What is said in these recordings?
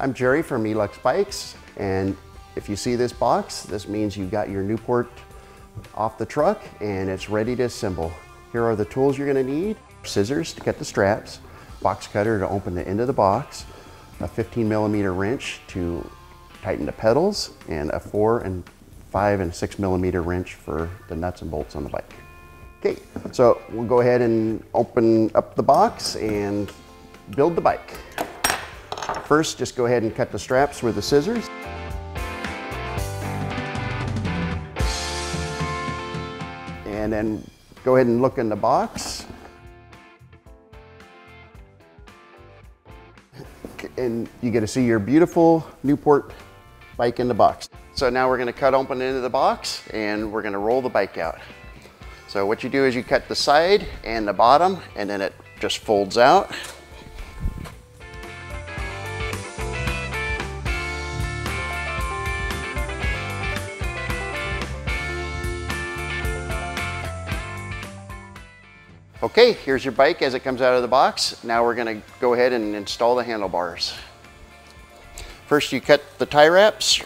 I'm Jerry from Elux Bikes, and if you see this box, this means you got your Newport off the truck and it's ready to assemble. Here are the tools you're gonna need. Scissors to cut the straps, box cutter to open the end of the box, a 15 millimeter wrench to tighten the pedals, and a four and five and six millimeter wrench for the nuts and bolts on the bike. Okay, so we'll go ahead and open up the box and build the bike. First, just go ahead and cut the straps with the scissors. And then go ahead and look in the box. And you get to see your beautiful Newport bike in the box. So now we're gonna cut open into the box and we're gonna roll the bike out. So what you do is you cut the side and the bottom and then it just folds out. Okay, here's your bike as it comes out of the box. Now we're gonna go ahead and install the handlebars. First you cut the tie wraps.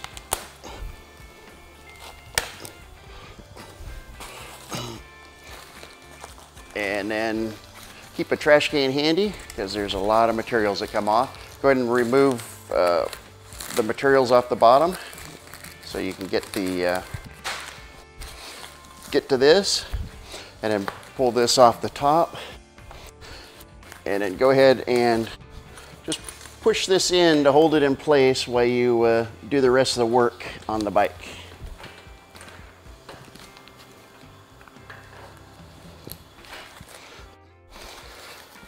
And then keep a trash can handy because there's a lot of materials that come off. Go ahead and remove uh, the materials off the bottom so you can get the uh, get to this and then pull this off the top and then go ahead and just push this in to hold it in place while you uh, do the rest of the work on the bike.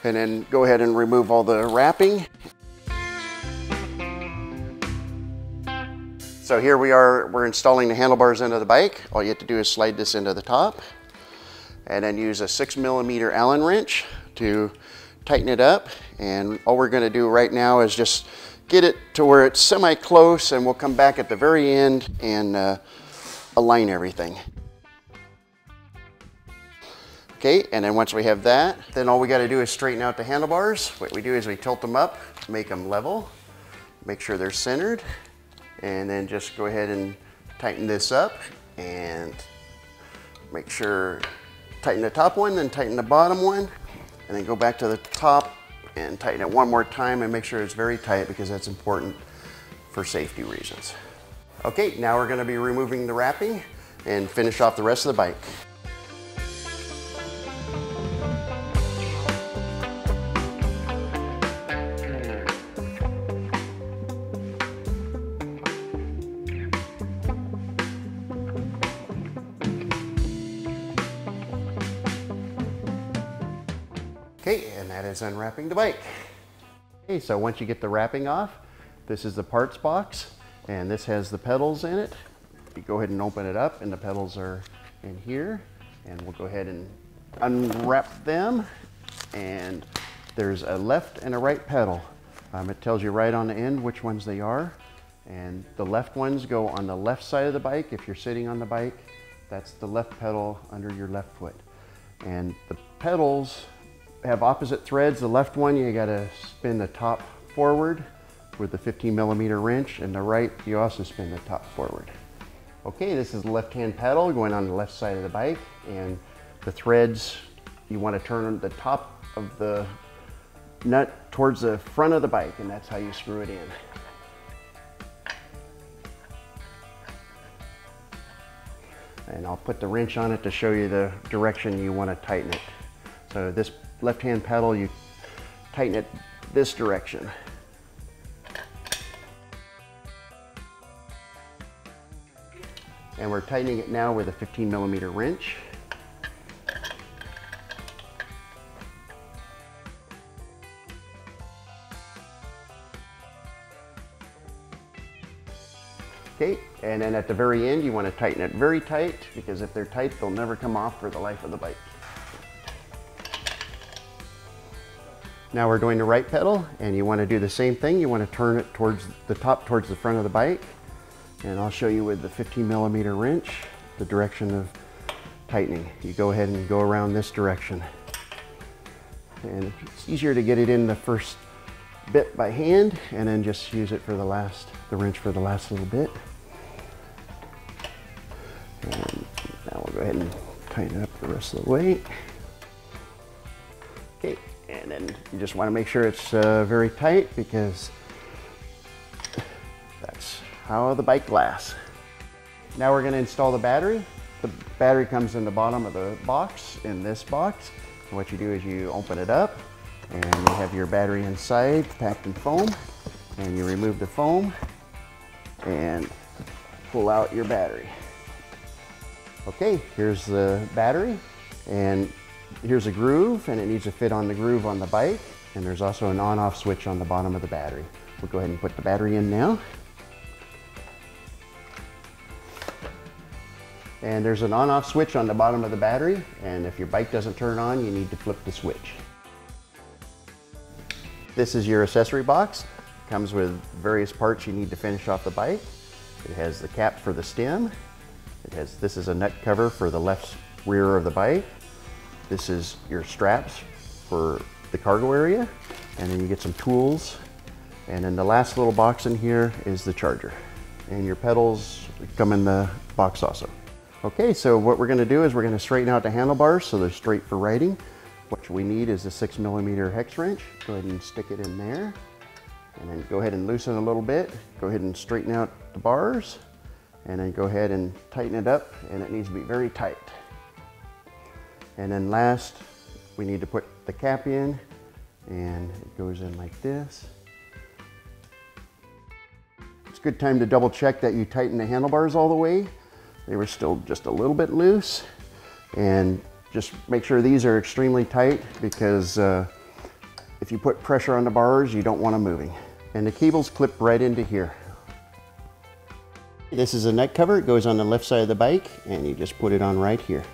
And then go ahead and remove all the wrapping. So here we are, we're installing the handlebars into the bike. All you have to do is slide this into the top and then use a six millimeter Allen wrench to tighten it up. And all we're gonna do right now is just get it to where it's semi-close and we'll come back at the very end and uh, align everything. Okay, and then once we have that, then all we gotta do is straighten out the handlebars. What we do is we tilt them up, make them level, make sure they're centered, and then just go ahead and tighten this up and make sure tighten the top one, then tighten the bottom one, and then go back to the top and tighten it one more time and make sure it's very tight because that's important for safety reasons. Okay, now we're gonna be removing the wrapping and finish off the rest of the bike. Okay, and that is unwrapping the bike. Okay, so once you get the wrapping off, this is the parts box, and this has the pedals in it. You go ahead and open it up, and the pedals are in here, and we'll go ahead and unwrap them, and there's a left and a right pedal. Um, it tells you right on the end which ones they are, and the left ones go on the left side of the bike. If you're sitting on the bike, that's the left pedal under your left foot. And the pedals have opposite threads. The left one, you gotta spin the top forward with the 15 millimeter wrench, and the right, you also spin the top forward. Okay, this is the left-hand pedal going on the left side of the bike, and the threads, you wanna turn the top of the nut towards the front of the bike, and that's how you screw it in. And I'll put the wrench on it to show you the direction you wanna tighten it. So this left-hand pedal, you tighten it this direction. And we're tightening it now with a 15 millimeter wrench. Okay, and then at the very end, you want to tighten it very tight because if they're tight, they'll never come off for the life of the bike. Now we're doing the right pedal and you want to do the same thing. You want to turn it towards the top, towards the front of the bike. And I'll show you with the 15 millimeter wrench, the direction of tightening. You go ahead and go around this direction. And it's easier to get it in the first bit by hand and then just use it for the last, the wrench for the last little bit. And now we'll go ahead and tighten it up the rest of the way. Okay, and then you just want to make sure it's uh, very tight because that's how the bike lasts. Now we're going to install the battery. The battery comes in the bottom of the box, in this box. And what you do is you open it up and you have your battery inside packed in foam and you remove the foam and pull out your battery. Okay, here's the battery and here's a groove and it needs to fit on the groove on the bike and there's also an on-off switch on the bottom of the battery. We'll go ahead and put the battery in now. And there's an on-off switch on the bottom of the battery and if your bike doesn't turn on you need to flip the switch. This is your accessory box. Comes with various parts you need to finish off the bike. It has the cap for the stem, it has, this is a nut cover for the left rear of the bike. This is your straps for the cargo area. And then you get some tools. And then the last little box in here is the charger. And your pedals come in the box also. Okay, so what we're gonna do is we're gonna straighten out the handlebars so they're straight for riding. What we need is a six millimeter hex wrench. Go ahead and stick it in there. And then go ahead and loosen a little bit. Go ahead and straighten out the bars and then go ahead and tighten it up and it needs to be very tight. And then last, we need to put the cap in and it goes in like this. It's a good time to double check that you tighten the handlebars all the way. They were still just a little bit loose and just make sure these are extremely tight because uh, if you put pressure on the bars, you don't want them moving. And the cables clip right into here. This is a neck cover. It goes on the left side of the bike and you just put it on right here.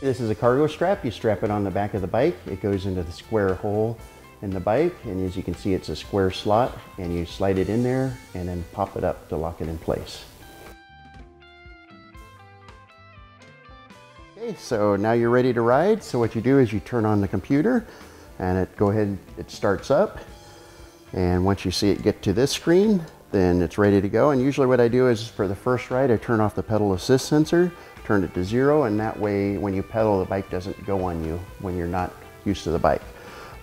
This is a cargo strap. You strap it on the back of the bike. It goes into the square hole in the bike and as you can see it's a square slot and you slide it in there and then pop it up to lock it in place. Okay, so now you're ready to ride. So what you do is you turn on the computer and it go ahead, it starts up. And once you see it get to this screen, then it's ready to go. And usually what I do is for the first ride, I turn off the pedal assist sensor, turn it to zero, and that way when you pedal, the bike doesn't go on you when you're not used to the bike.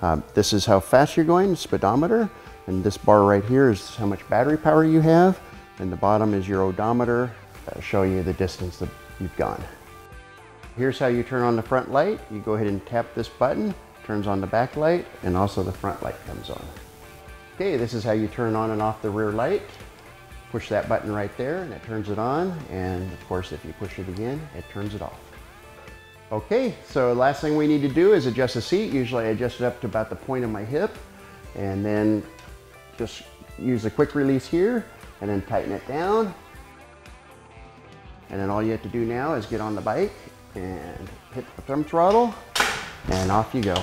Um, this is how fast you're going, speedometer, and this bar right here is how much battery power you have, and the bottom is your odometer, That'll show you the distance that you've gone. Here's how you turn on the front light. You go ahead and tap this button, turns on the back light, and also the front light comes on. Okay, this is how you turn on and off the rear light. Push that button right there and it turns it on. And of course, if you push it again, it turns it off. Okay, so last thing we need to do is adjust the seat. Usually I adjust it up to about the point of my hip and then just use a quick release here and then tighten it down. And then all you have to do now is get on the bike and hit the thumb throttle and off you go.